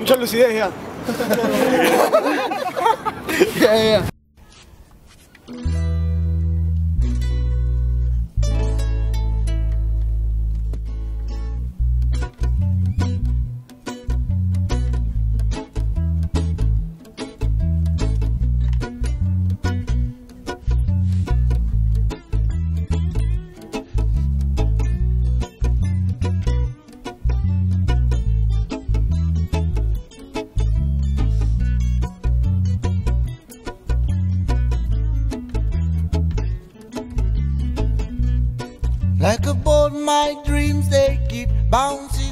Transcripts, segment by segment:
mucha lucidez ya.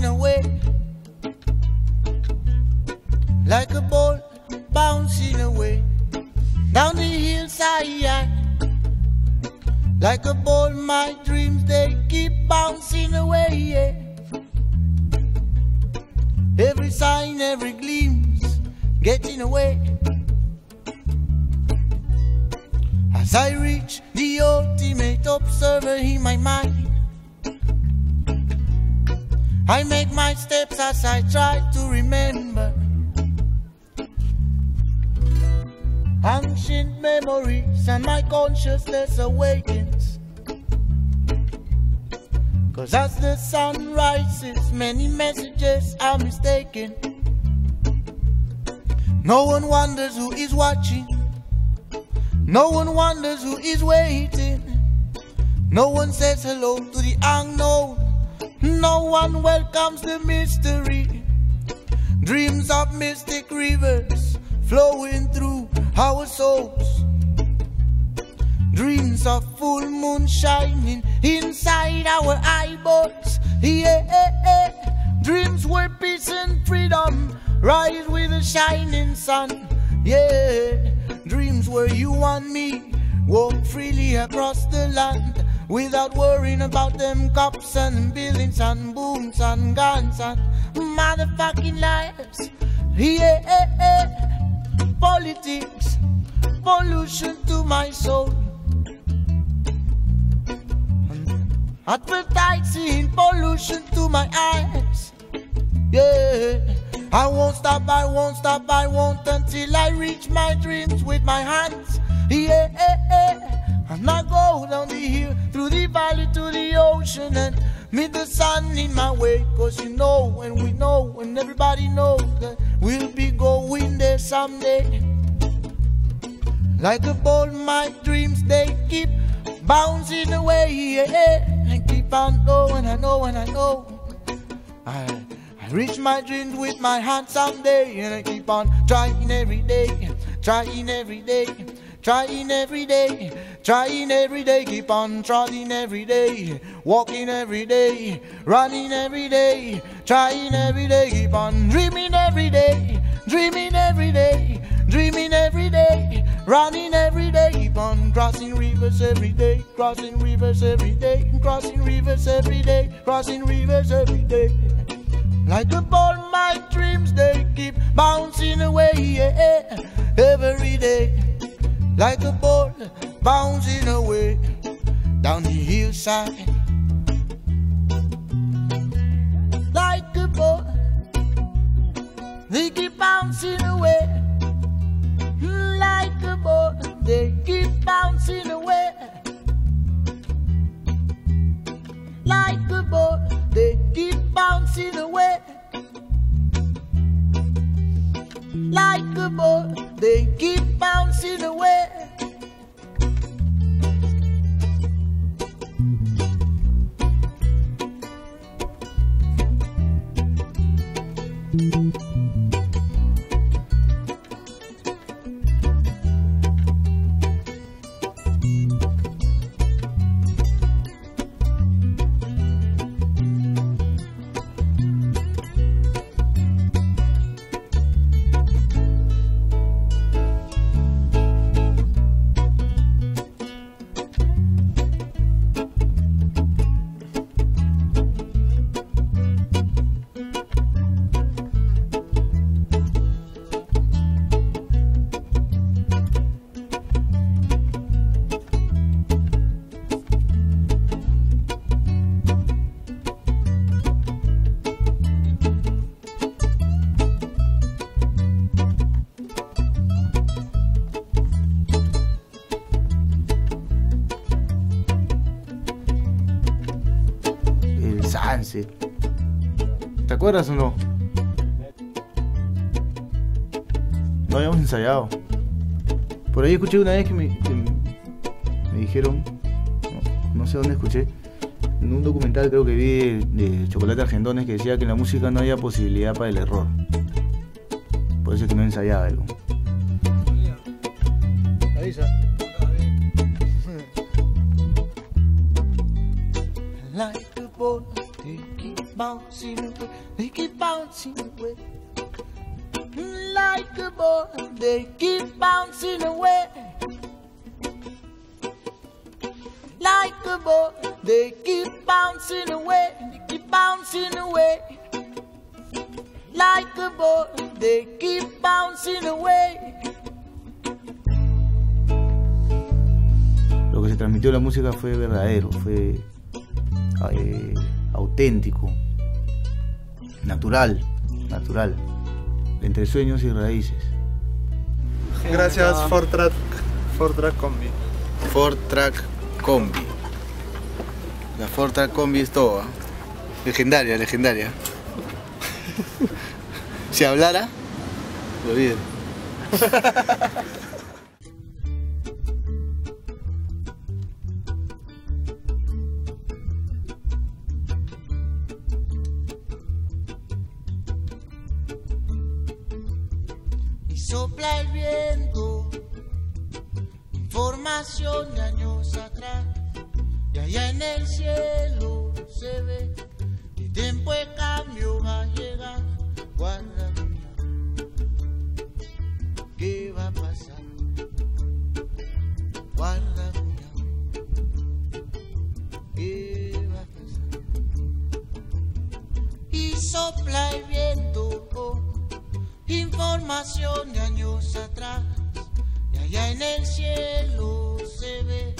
Away. Like a ball bouncing away down the hillside. Like a ball, my dreams they keep bouncing away. Yeah. Every sign, every gleam's getting away. As I reach the ultimate observer in my mind, I make my steps as I try to remember ancient memories, and my consciousness awakens. Cause as the sun rises, many messages are mistaken. No one wonders who is watching. No one wonders who is waiting. No one says hello to the unknown. No one welcomes the mystery. Dreams of mystic rivers flowing through our souls. Dreams of full moon shining inside our eyeballs. Yeah, dreams where peace and freedom rise with the shining sun. Yeah, dreams where you and me walk freely across the land without worrying about them cops and buildings and booms and guns and motherfucking lives. Yeah, politics, pollution to my soul. Advertising pollution to my eyes. Yeah, I won't stop, I won't stop, I won't until I reach my dreams with my hands. Yeah, valley to the ocean and meet the sun in my way. Cause you know, and we know, and everybody knows that we'll be going there someday. Like a ball, my dreams they keep bouncing away. Yeah, and keep on going, I know, and I know. I, I reach my dreams with my hands someday, and I keep on trying every day, trying every day, trying every day, trying every day, keep on trotting every day, walking every day, running every day, trying every day, keep on dreaming every day, dreaming every day, dreaming every day, running every day, keep on crossing rivers every day, crossing rivers every day, crossing rivers every day, crossing rivers every day. Like a ball, my dreams they keep bouncing away yeah, every day. Like a ball bouncing away down the hillside. Like a ball, they keep bouncing away. Like a ball, they They keep bouncing away. ¿Te acuerdas o no? No habíamos ensayado. Por ahí escuché una vez que me, dijeron, no, sé dónde escuché, en un documental creo que vi de, Chocolate Argentones que decía que en la música no había posibilidad para el error. Por eso es que no ensayaba algo. Avisa. Like bouncing, they keep bouncing away. Like a ball, they keep bouncing away. Like a ball, they keep bouncing away, they keep bouncing away. Like a ball, they keep bouncing away. Lo que se transmitió la música fue verdadero, fue eh, auténtico, natural, natural, entre sueños y raíces. Gracias Fortrack, Fortrack Combi. Fortrack Combi. La Fortrack Combi es todo. ¿eh? Legendaria, legendaria. si hablara, lo olviden. sopla el viento, información de años atrás, y allá en el cielo se ve que tiempo de cambio va a llegar, guarda ¿qué va a pasar? Guarda ¿qué va a pasar? Y sopla de años atrás, y allá en el cielo se ve